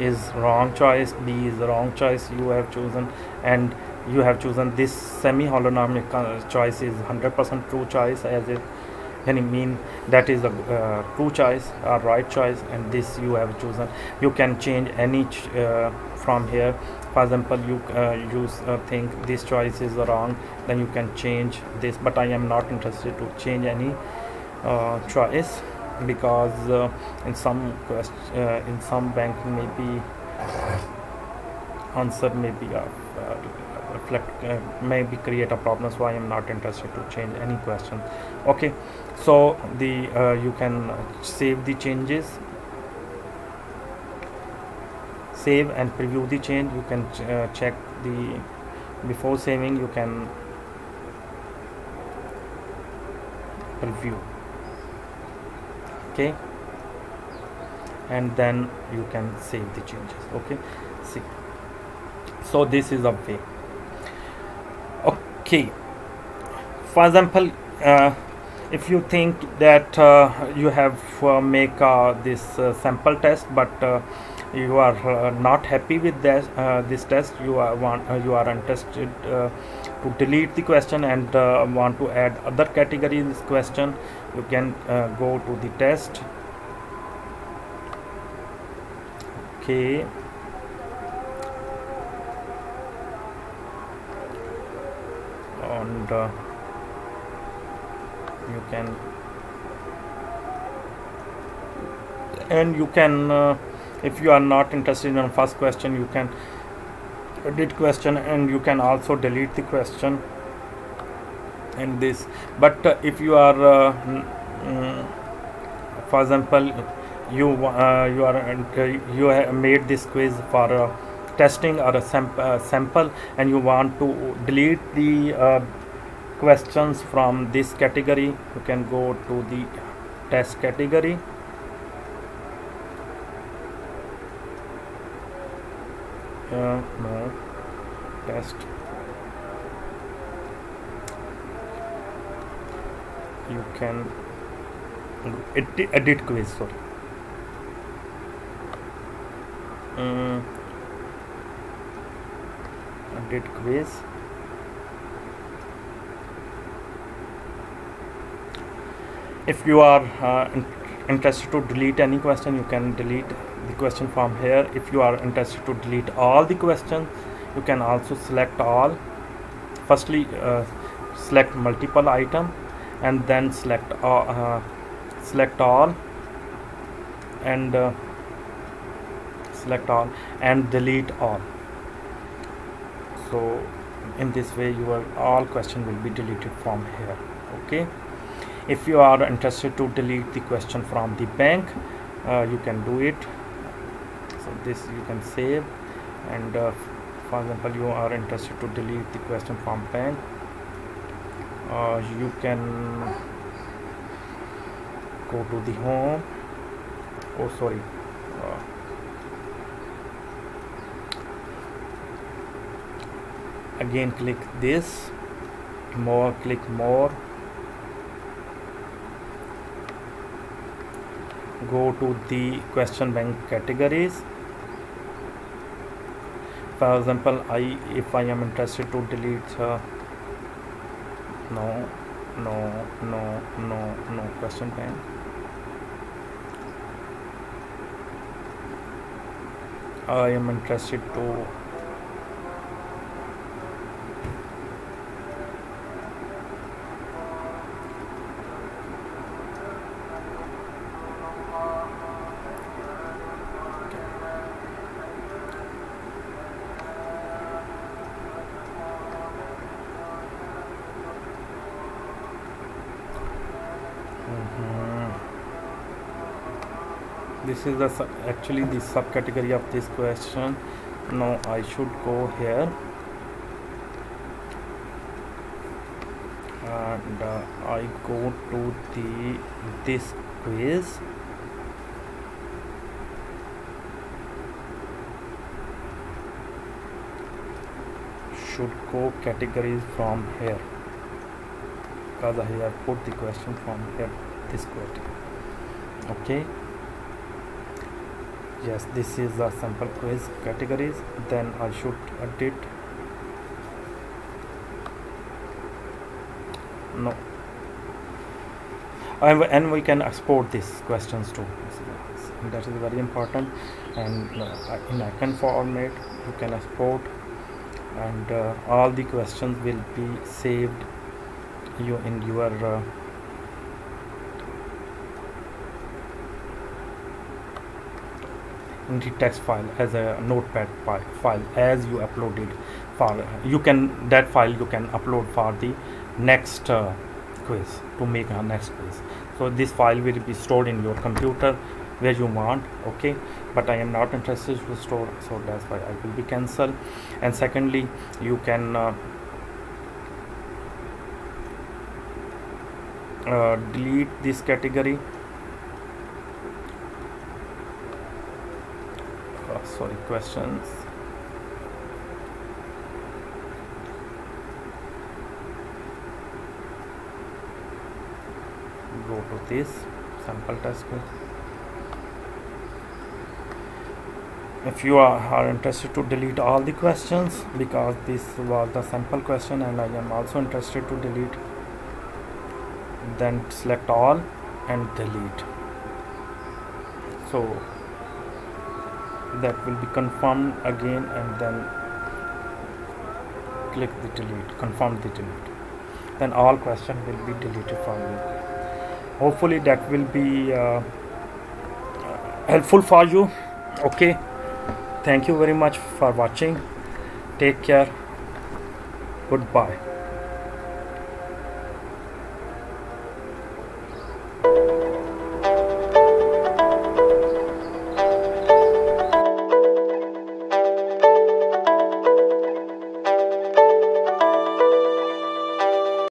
is wrong choice b is the wrong choice you have chosen and you have chosen this semi holonomic uh, choice is 100% true choice as if any mean that is a uh, true choice or right choice and this you have chosen. You can change any ch- uh, from here. For example you uh, use uh, think this choice is wrong then you can change this but i am not interested to change any uh, choice because uh, in some quest- uh, in some bank maybe answer maybe uh, uh, reflect uh, maybe create a problem so i am not interested to change any question. Okay so the uh, you can save the changes. Save and preview the change. You can ch- uh, check the before saving you can preview okay? And then you can save the changes okay? See. So this is a way. Okay. For example uh, if you think that uh, you have uh, make uh, this uh, sample test but uh, you are not happy with this this test you are want you are interested to delete the question and want to add other category in this question you can uh, go to the test. Okay. And uh, you can and you can uh, if you are not interested in the first question you can edit question and you can also delete the question in this. But uh, if you are uh, mm, for example you uh, you are uh, you have made this quiz for testing or a sam- sample and you want to delete the questions from this category you can go to the test category. Uh, no test you can edit, edit quiz sorry. Mm, edit quiz. If you are uh, in- interested to delete any question you can delete the question from here. If you are interested to delete all the questions you can also select all. Firstly uh, select multiple item and then select all, uh, select all and uh, select all and delete all. So in this way your all question will be deleted from here okay? If you are interested to delete the question from the bank uh, you can do it. So this you can save and uh, for example you are interested to delete the question from bank uh, you can go to the home. Oh sorry. Uh, again click this. More click more. Go to the question bank categories. For example i if i am interested to delete uh, no no no no no question bank i am interested to this is the actually the subcategory of this question. Now i should go here. And uh, i go to the this quiz. Should go categories from here. Because I have put the question from here this category okay yes this is the sample quiz categories. Then I should edit no. And, we can export these questions too. That is very important. And uh, in Aiken format you can export. And uh, all the questions will be saved you in your uh, the text file as a notepad file as you uploaded for you can that file you can upload for the next uh, quiz to make a next quiz. So this file will be stored in your computer where you want okay? But i am not interested to store so that's why i will be cancel and secondly you can uh, uh, delete this category uh, sorry questions. Go to this sample test if you are, are, interested to delete all the questions because this was the sample question and I am also interested to delete then select all and delete. So that will be confirmed again and then click the delete confirm the delete. Then all question will be deleted from you. Hopefully that will be uh, helpful for you. Okay? Thank you very much for watching. Take care. Goodbye